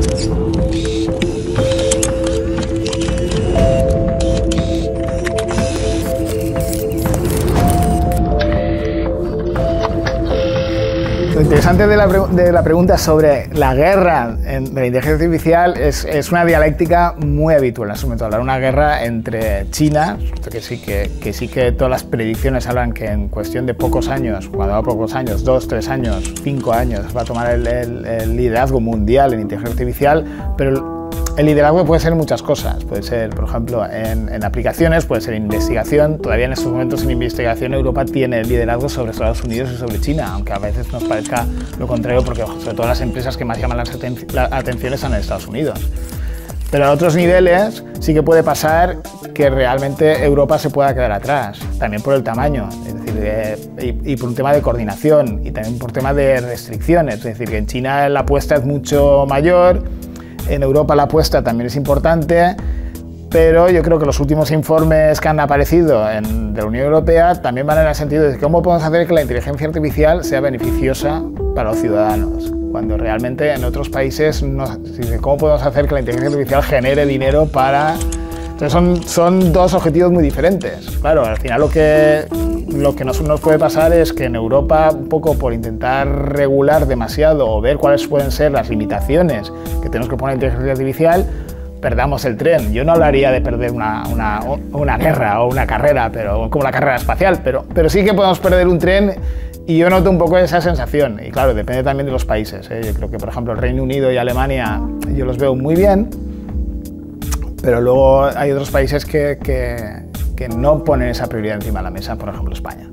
Oh, shit. Interesante de la, pregunta sobre la guerra de la inteligencia artificial es, una dialéctica muy habitual en su momento. Hablar una guerra entre China, que sí que, que, sí que todas las predicciones hablan que en cuestión de pocos años, cuando va pocos años, dos, tres años, cinco años, va a tomar el, el liderazgo mundial en inteligencia artificial, pero el liderazgo puede ser muchas cosas, puede ser, por ejemplo, en, aplicaciones, puede ser investigación. Todavía en estos momentos en investigación Europa tiene el liderazgo sobre Estados Unidos y sobre China, aunque a veces nos parezca lo contrario porque sobre todo las empresas que más llaman la atención están en Estados Unidos. Pero a otros niveles sí que puede pasar que realmente Europa se pueda quedar atrás, también por el tamaño, es decir, y, y, por un tema de coordinación y también por tema de restricciones, es decir, que en China la apuesta es mucho mayor, en Europa la apuesta también es importante, pero yo creo que los últimos informes que han aparecido en, de la Unión Europea también van en el sentido de cómo podemos hacer que la inteligencia artificial sea beneficiosa para los ciudadanos, cuando realmente en otros países no, cómo podemos hacer que la inteligencia artificial genere dinero para... Entonces son, son dos objetivos muy diferentes. Claro, al final lo que lo que nos, nos, puede pasar es que en Europa, un poco por intentar regular demasiado o ver cuáles pueden ser las limitaciones que tenemos que poner en inteligencia artificial, perdamos el tren. Yo no hablaría de perder una, una, una, guerra o una carrera, pero, como la carrera espacial, pero, pero sí que podemos perder un tren y yo noto un poco esa sensación. Y claro, depende también de los países. ¿eh? Yo creo que, por ejemplo, el Reino Unido y Alemania yo los veo muy bien, pero luego hay otros países que, que no ponen esa prioridad encima de la mesa, por ejemplo España.